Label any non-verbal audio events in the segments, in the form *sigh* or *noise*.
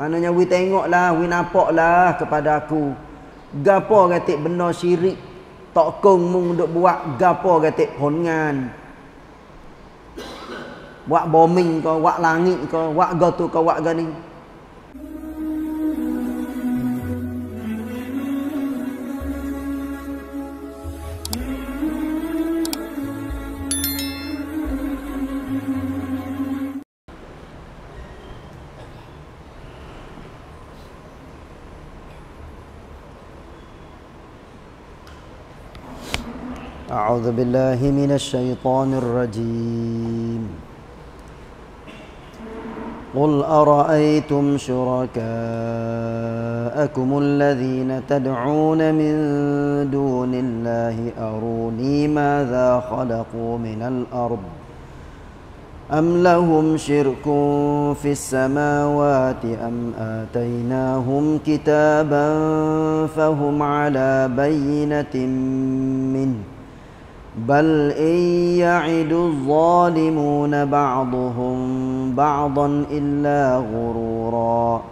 Maknanya we tengoklah, we nampaklah kepada aku. Gapo katik benda syirik. Tak kong mung duk buat gapo katik hongan. Buat bombing ke, buat langit ke, buat gotu ke, buat gani. أعوذ بالله من الشيطان الرجيم. قل أرأيتم شركاءكم الذين تدعون من دون الله أروني ماذا خلقوا من الأرض؟ أم لهم شرك في السماوات أم آتيناهم كتابا فهم على بينة منه بل إن يعد الظالمون بعضهم بعضا إلا غرورا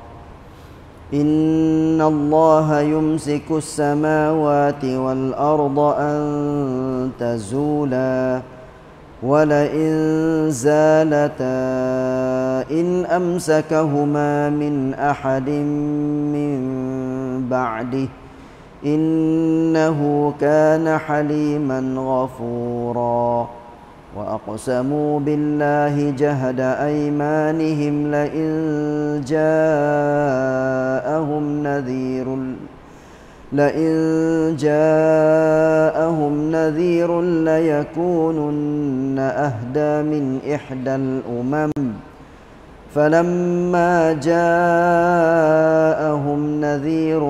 إن الله يمسك السماوات والأرض أن تزولا ولئن زالتا إن أمسكهما من أحد من بعده إنه كان حليما غفورا. وأقسموا بالله جهد أيمانهم لئن جاءهم نذير لئن جاءهم نذير ليكونن أهدى من إحدى الأمم. فلما جاءهم نذير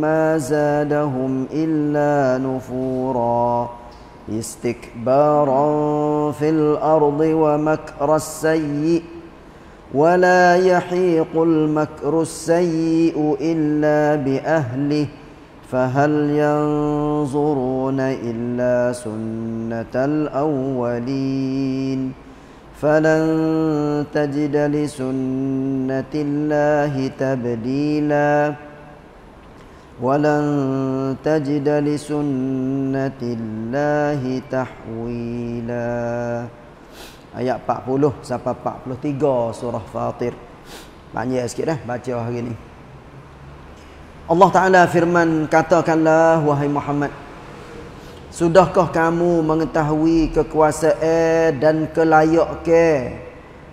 ما زادهم إلا نفورا استكبارا في الأرض ومكر السيء ولا يحيق المكر السيء إلا بأهله فهل ينظرون إلا سنة الأولين فلن تجد لسنة الله تبديلا ولن تجد لسنة الله تحويلا Ayat 40 sampai 43 surah Fatir. Banyak sikit dah baca hari ni. Allah Taala firman katakanlah wahai Muhammad Sudahkah kamu mengetahui kekuasaan dan kelayak ke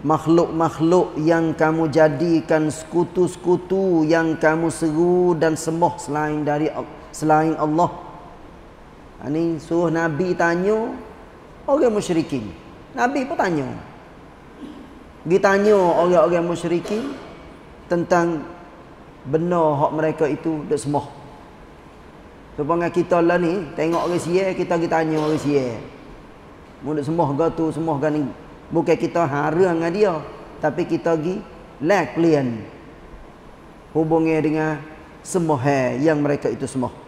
makhluk-makhluk yang kamu jadikan sekutu-sekutu yang kamu seru dan sembah selain dari selain Allah? Ini suruh Nabi tanya orang musyrikin. Nabi pun tanya. Dia tanya orang-orang musyrikin tentang benar hak mereka itu dak sembah. Supaya kita lah ni tengok orang sia kita kita tanya orang sia. Mun sembah ga tu sembah ga ni. Bukan kita harang dengan dia, tapi kita gi lack plan. Hubungnya dengan sembah yang mereka itu sembah.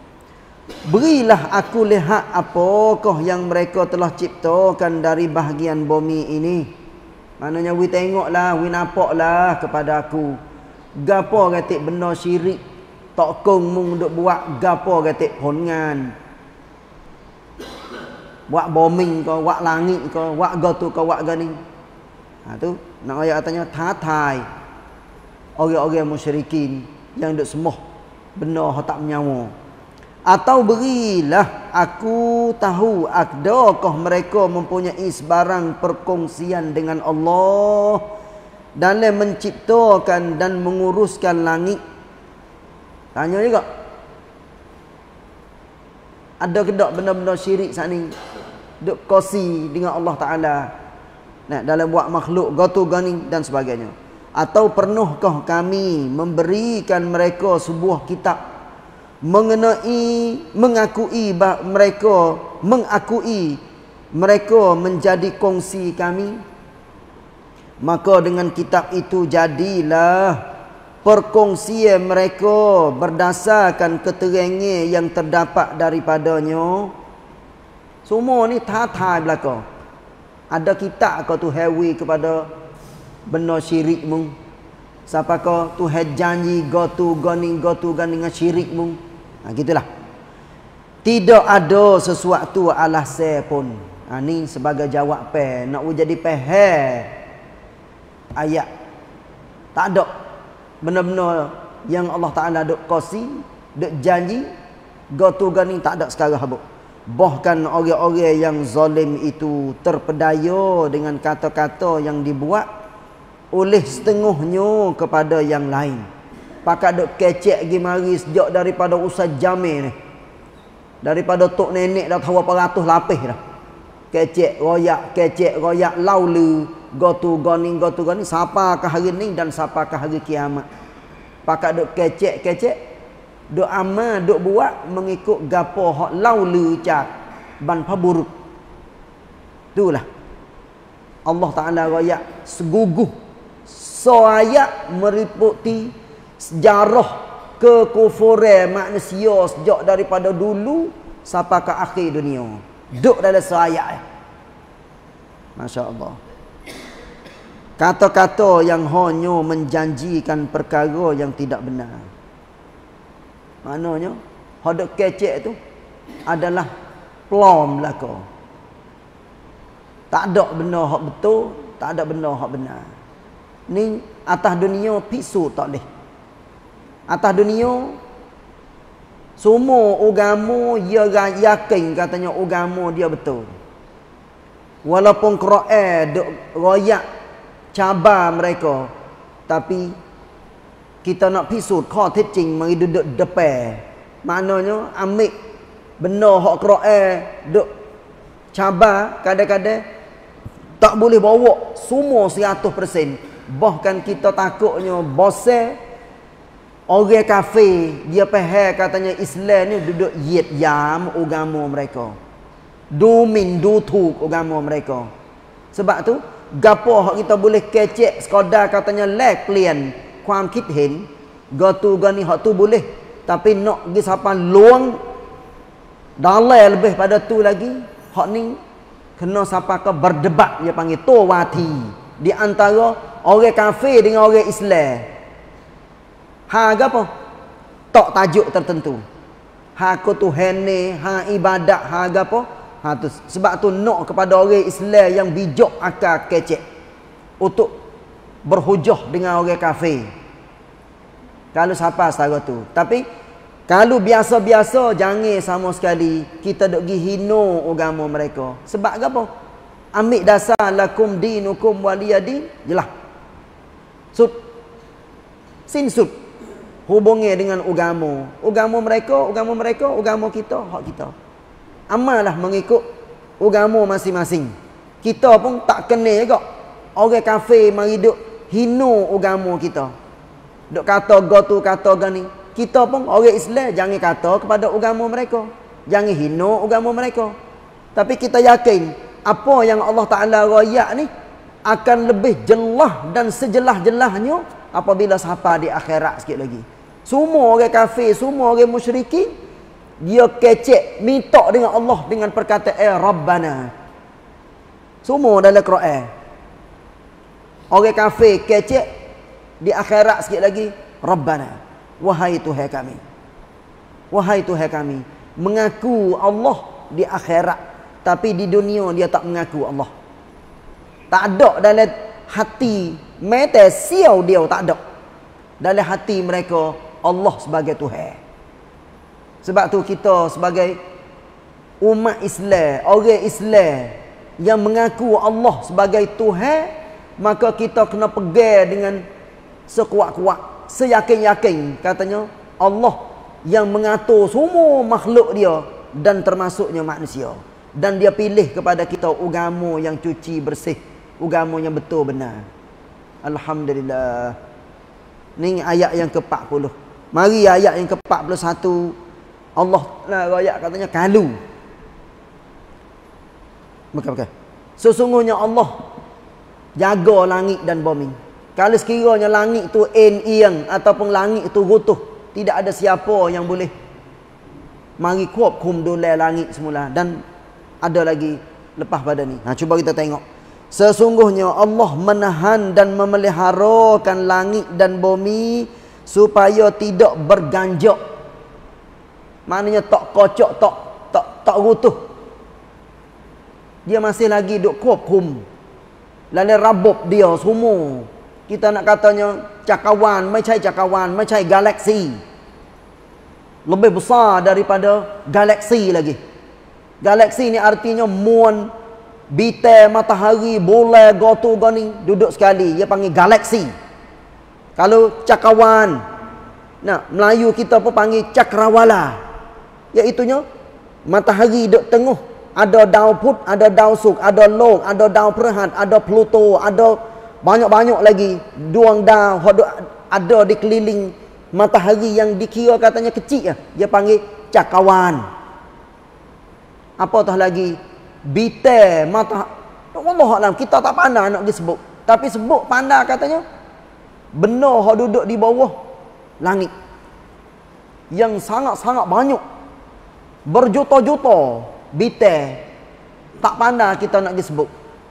Berilah aku lihat apakah yang mereka telah ciptakan dari bahagian bumi ini. Maknanya we tengoklah, we nampaklah kepada aku. Gapo katik benda syirik tak kong mung duk buat gapo katik hongan. Buat bombing ke, buat langit ke, buat gotu ke, buat gani. Ha tu nak ayat katanya tatai. Orang-orang musyrikin yang duk sembah benda hak tak menyawa. Atau berilah aku tahu adakah mereka mempunyai sebarang perkongsian dengan Allah dalam menciptakan dan menguruskan langit Tanya juga. Ada ke tak benda-benda syirik saat ni? Duk kosi dengan Allah Ta'ala. Nah, dalam buat makhluk, gotu gani dan sebagainya. Atau pernahkah kami memberikan mereka sebuah kitab mengenai mengakui mereka mengakui mereka menjadi kongsi kami maka dengan kitab itu jadilah perkongsian mereka berdasarkan keterangan yang terdapat daripadanya semua ni tatai belaka ada kitab kau tu heavy kepada benda syirik mu Siapa kau Tuhan janji go tu go go tu go dengan syirik mu. Ha gitulah. Tidak ada sesuatu alasan pun. Ha ni sebagai jawab pe nak jadi peheh ayat. Tak ada benar-benar yang Allah Taala dok qasi, dok janji go tu go ni tak ada sekarang habuk. Bahkan orang-orang yang zalim itu terpedaya dengan kata-kata yang dibuat oleh setengahnya kepada yang lain. Pakat duk kecek pergi mari sejak daripada Ustaz Jamil ni. Daripada tok nenek dah tahu apa ratus lapis dah. Kecek royak, kecek royak laulu, go to goning, go to goning. Siapa ke hari ni dan siapa ke hari kiamat. Pakat duk kecek, kecek duk amal duk buat mengikut gapo hak laulu cak ban paburuk. Itulah. Allah Taala royak seguguh so ayat meriputi sejarah kekufuran manusia sejak daripada dulu sampai ke akhir dunia. Duk dalam so ayat Masya-Allah Kata-kata yang hanya menjanjikan perkara yang tidak benar. Maknanya Hodok kecek tu Adalah Plom kau. Tak ada benda hak betul Tak ada benda hak benar. Ni atas dunia Pisu tak boleh. Atas dunia Semua agama Dia yakin katanya agama dia betul. Walaupun Quran Duk royak Cabar mereka. Tapi kita nak pisut kau tet jing mari duduk depan. Maknanya ambil benar hak Quran duk cabar kadang-kadang tak boleh bawa semua 100% bahkan kita takutnya bosan orang kafe dia faham katanya Islam ni duduk yet yam agama mereka. Domin do tu agama mereka. Sebab tu gapo hak kita boleh kecek sekadar katanya lek klien ความคิดเห็นก็ตูก็นี่ hak tu boleh tapi nak pergi sampai luang dalam lebih pada tu lagi hak ni kena sampai ke berdebat dia panggil tawati di antara orang kafir dengan orang Islam ha apa tak tajuk tertentu ha ko Tuhan ni ha ibadat ha apa ha tu sebab tu nak kepada orang Islam yang bijak akal kecek untuk berhujah dengan orang kafir kalau siapa setara tu. Tapi kalau biasa-biasa jangan sama sekali kita dok pergi hino agama mereka. Sebab apa? Ambil dasar lakum dinukum waliyadin. Jelah. Sud. Sin sud. Hubungi dengan agama. Agama mereka, agama mereka, agama kita, hak kita. Amallah mengikut agama masing-masing. Kita pun tak kenal juga. Orang kafir mari duk hino agama kita. Dok kata go tu kata gani. Kita pun orang Islam jangan kata kepada agama mereka. Jangan hina agama mereka. Tapi kita yakin apa yang Allah Taala royak ni akan lebih jelas dan sejelas-jelasnya apabila siapa di akhirat sikit lagi. Semua orang kafir, semua orang musyrikin dia kecek minta dengan Allah dengan perkataan eh Rabbana. Semua dalam Quran. Orang kafir kecek di akhirat sikit lagi Rabbana. Wahai Tuhan kami. Wahai Tuhan kami. Mengaku Allah di akhirat tapi di dunia dia tak mengaku Allah. Tak ada dalam hati mata siau dia tak ada. Dalam hati mereka Allah sebagai Tuhan sebab tu kita sebagai umat Islam orang Islam yang mengaku Allah sebagai Tuhan maka kita kena pegang dengan sekuat-kuat, seyakin-yakin katanya Allah yang mengatur semua makhluk dia dan termasuknya manusia. Dan dia pilih kepada kita agama yang cuci bersih, agama yang betul benar. Alhamdulillah. Ini ayat yang ke-40. Mari ayat yang ke-41. Allah lah ayat katanya kalu. Maka-maka. Sesungguhnya Allah jaga langit dan bumi. Kalau sekiranya langit tu en iang ataupun langit tu runtuh, tidak ada siapa yang boleh mari kuap kum dulai langit semula dan ada lagi lepas pada ni. Ha cuba kita tengok. Sesungguhnya Allah menahan dan memeliharakan langit dan bumi supaya tidak berganjak. Maknanya tak kocok, tak tak tak rutuh. Dia masih lagi duk kokum. Lalu rabub dia semua. Kita nak katanya cakawan, mai cai cakawan, mai cai galaksi. Lebih besar daripada galaksi lagi. Galaksi ni artinya muon Bite matahari boleh gotu goni duduk sekali dia panggil galaksi kalau cakawan nah Melayu kita pun panggil cakrawala iaitu matahari duduk tengah. Ada dau put ada dau suk ada long ada dau perhat ada pluto ada banyak-banyak lagi. Duang dau ada di keliling matahari yang dikira katanya kecil ya dia panggil cakawan. Apatah lagi? Bite mata Allah alam kita tak pandai nak disebut tapi sebut pandai katanya benar hak duduk di bawah langit. Yang sangat-sangat banyak berjuta-juta bite tak pandai kita nak disebut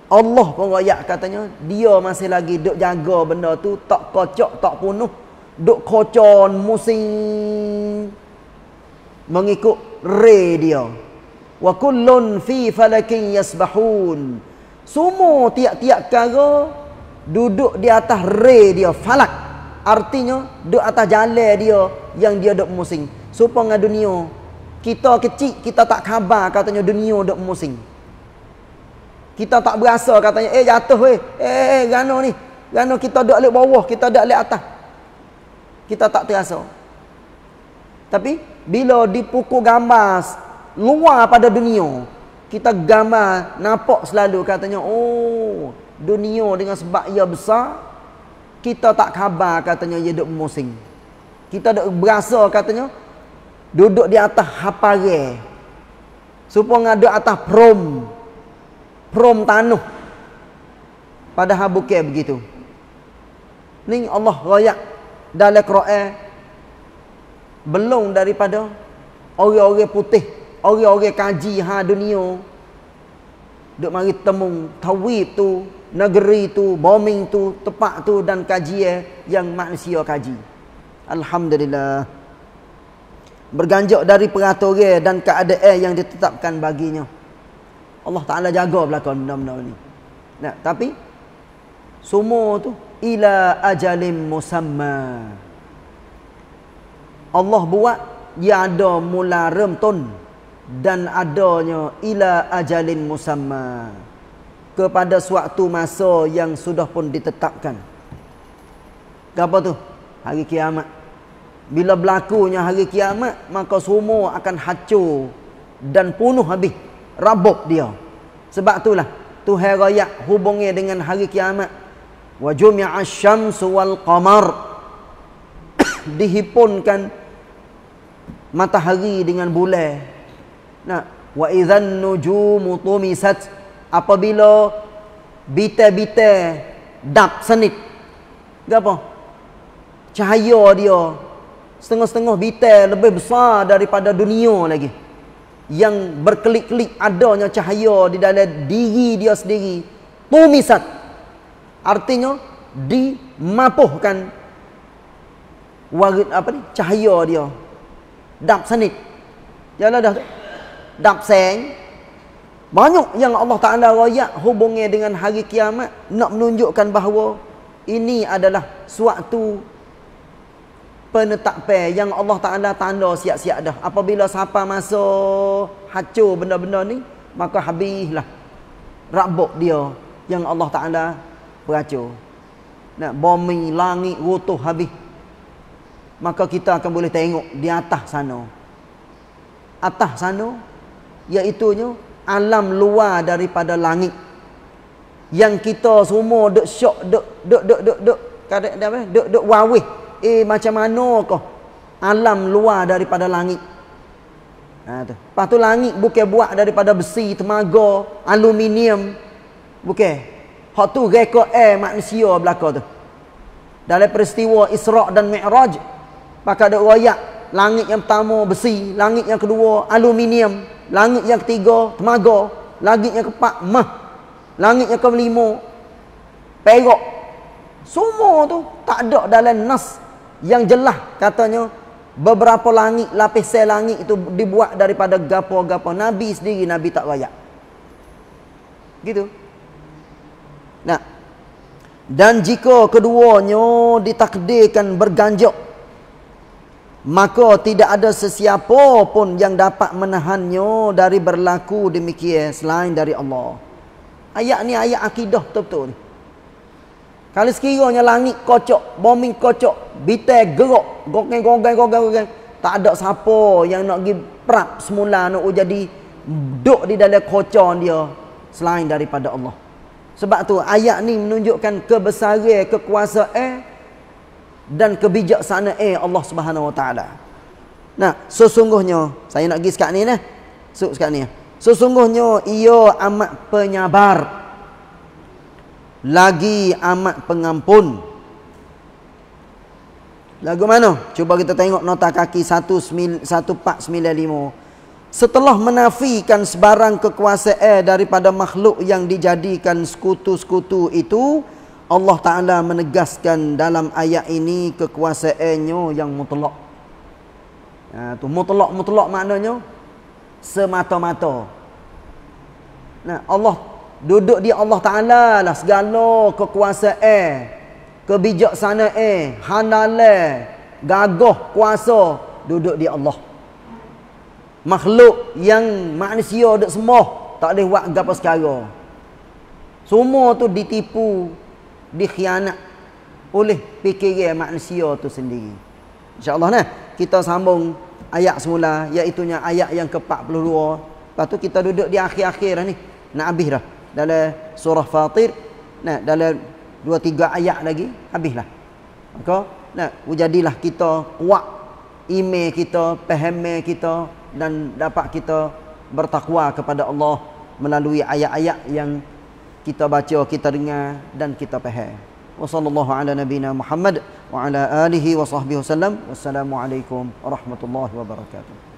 Allah pun rakyat katanya dia masih lagi duk jaga benda tu tak kocok tak punuh. Duk kocon musim. Mengikut re dia. Wa kullun fi falakin yasbahun. Semua tiap-tiap perkara duduk di atas re dia falak. Artinya duduk atas jalan dia yang dia duduk musing supaya dunia kita kecil kita tak khabar katanya dunia duduk musing. Kita tak berasa katanya eh jatuh weh eh, eh gano ni. Gano kita duduk di bawah kita duduk di atas. Kita tak terasa. Tapi bila dipukul gambar luar pada dunia kita gambar nampak selalu katanya oh dunia dengan sebab ia besar. Kita tak khabar katanya ia duduk musing. Kita duduk berasa katanya duduk di atas hapare. Supaya ada atas prom. Prom tanah pada habuke begitu. Ni Allah royak dalam Quran. Belum daripada orang-orang putih orang-orang kaji ha dunia. Duk mari temu tawib tu negeri tu bombing tu tepat tu dan kaji yang manusia kaji. Alhamdulillah berganjak dari peraturan dan keadaan yang ditetapkan baginya Allah Taala jaga belakang benda-benda ni nah tapi semua tu ila ajalim musamma Allah buat dia ada mula remton dan adanya ila ajalin musamma kepada suatu masa yang sudah pun ditetapkan. Apa tu? Hari kiamat. Bila berlakunya hari kiamat, maka semua akan hancur dan punuh habis. Rabuk dia. Sebab itulah Tuhan raya hubungi dengan hari kiamat. Wa jumi'a syamsu wal qamar. *coughs* Dihimpunkan matahari dengan bulan Nah, wa idzan nujumu tumisat apabila bita-bita dap senit. Gapo? Cahaya dia setengah-setengah bita lebih besar daripada dunia lagi. Yang berkelip-kelip adanya cahaya di dalam diri dia sendiri. Tumisat. Artinya dimapuhkan warid apa ni? Cahaya dia. Dap senit. Jalan dah dap seng banyak yang Allah Taala royak hubungi dengan hari kiamat nak menunjukkan bahawa ini adalah suatu penetapan yang Allah Taala tanda siap-siap dah. Apabila siapa masa hancur benda-benda ni maka habislah rabuk dia yang Allah Taala beracur nak bumi langit runtuh habis. Maka kita akan boleh tengok di atas sana. Atas sana iaitunya alam luar daripada langit. Yang kita semua duk syok duk duk duk duk duk kada apa? Duk duk wawih eh macam mana kau? Alam luar daripada langit. Ha tu. Lepas tu langit bukan buat daripada besi temaga aluminium. Bukan hak tu reka air manusia belaka tu. Dalam peristiwa Isra dan Mi'raj maka ada royak. Langit yang pertama besi. Langit yang kedua aluminium. Langit yang ketiga temaga. Langit yang keempat mah. Langit yang kelima perak. Semua tu tak ada dalam nas yang jelas katanya beberapa langit lapisan langit itu dibuat daripada gapo-gapo nabi sendiri nabi tak rayak. Gitu. Nah. Dan jika keduanya ditakdirkan berganjak maka tidak ada sesiapa pun yang dapat menahannya dari berlaku demikian selain dari Allah. Ayat ni ayat akidah betul-betul. Kalau sekiranya langit kocok, bombing kocok, bitai gerak, gokeng gokeng gokeng gokeng, tak ada siapa yang nak pergi perap semula nak jadi duduk di dalam kocok dia selain daripada Allah. Sebab tu ayat ni menunjukkan kebesaran kekuasaan dan kebijaksanaan eh Allah Subhanahu Wa Taala. Nah, sesungguhnya saya nak pergi sekat ni nah. Sekat ni. Sesungguhnya ia amat penyabar. Lagi amat pengampun. Lagu mana? Cuba kita tengok nota kaki 1495. Setelah menafikan sebarang kekuasaan daripada makhluk yang dijadikan sekutu-sekutu itu, Allah Ta'ala menegaskan dalam ayat ini kekuasaannya yang mutlak. Ha, tu mutlak, mutlak maknanya semata-mata. Nah, Allah duduk di Allah Ta'ala lah segala kekuasaan, kebijaksanaan, handalan, gagah, kuasa duduk di Allah. Makhluk yang manusia duduk semua tak boleh buat apa sekarang. Semua tu ditipu, dikhianat oleh fikiran manusia tu sendiri. Insya-Allah nah, kita sambung ayat semula iaitu ayat yang ke-42. Lepas tu kita duduk di akhir-akhir ni. Nak habis dah. Dalam surah Fatir, nah dalam 2 3 ayat lagi habislah. Maka nah jadilah kita kuat iman kita, faham kita dan dapat kita bertakwa kepada Allah melalui ayat-ayat yang kita baca, kita dengar dan kita faham. Wassallallahu ala nabina Muhammad wa ala alihi wa sahbihi wasallam. Wassalamualaikum warahmatullahi wabarakatuh.